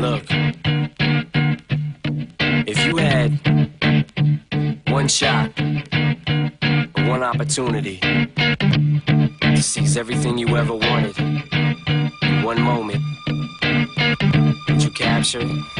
Look, if you had one shot, one opportunity to seize everything you ever wanted in one moment, would you capture it?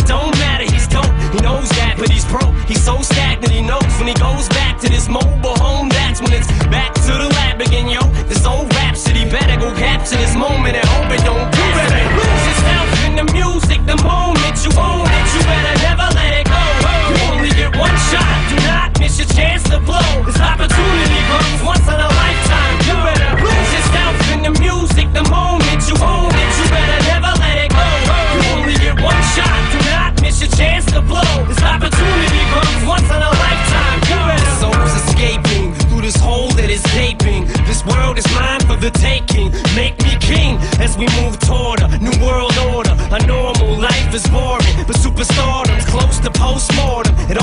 It don't matter, he's dope, he knows that, but he's broke. He's so stagnant, he knows when he goes back to this mobile This world is mine for the taking. Make me king as we move toward a new world order. A normal life is boring, but superstardom's close to postmortem. It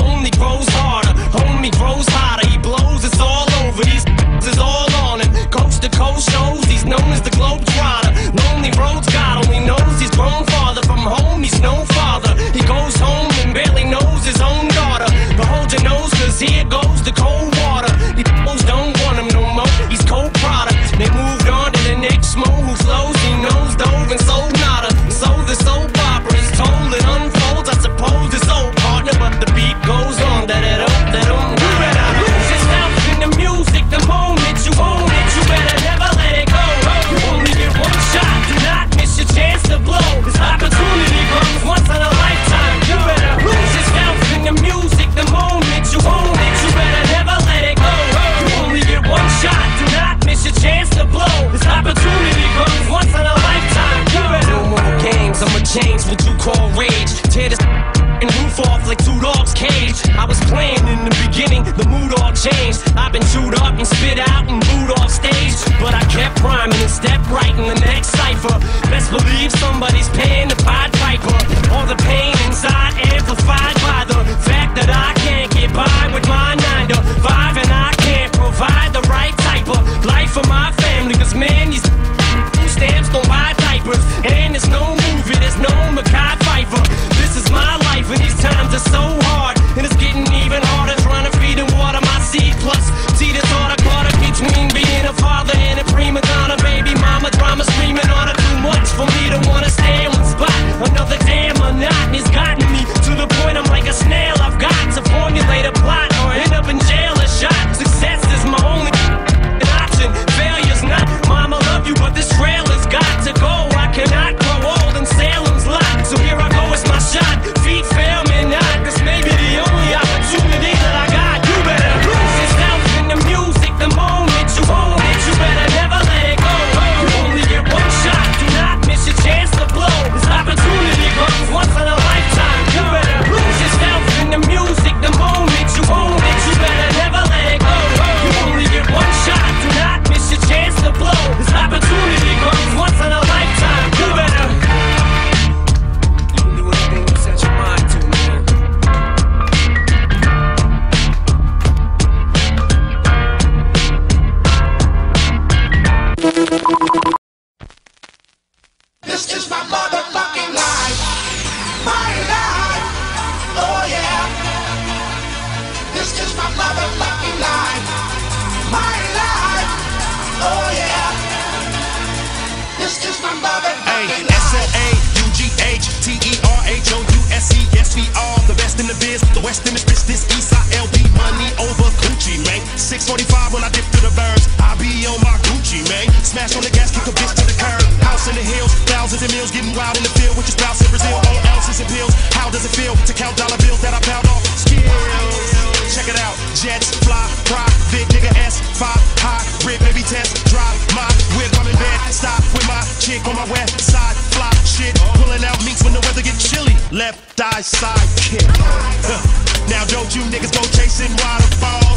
This is my motherfucking life. My life. Oh yeah. This is my motherfucking life. My life. Oh yeah. This is my motherfucking life. hey, life. Out in the field with your spouse in Brazil. On ounces and pills. How does it feel to count dollar bills that I pound off? Skills. Check it out. Jets, fly, private, nigga S, five, high, rip, baby test, drive my whip. I'm in bed, stop with my chick on my west side, fly shit. Pulling out meats when the weather gets chilly. Left eye side kick. now don't you niggas go chasing waterfalls.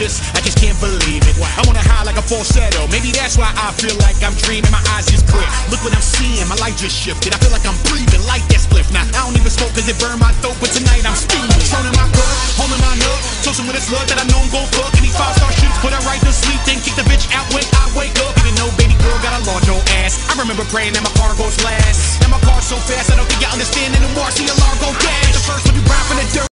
I just, can't believe it. I wanna high like a falsetto. Maybe that's why I feel like I'm dreaming. My eyes just clear. Look what I'm seeing. My life just shifted. I feel like I'm breathing like that spliff. Now I don't even smoke 'cause it burn my throat, but tonight I'm steaming. Trolling my gut, holding my nut. Toasting with a slug that I know I'm gon' fuck. Any five star shoots, put her right to sleep. Then kick the bitch out when I wake up. Even though baby girl got a large old ass. I remember praying that my car goes last. Now my car's so fast, I don't think you understand anymore. See alarm go dash. The first one you ride from the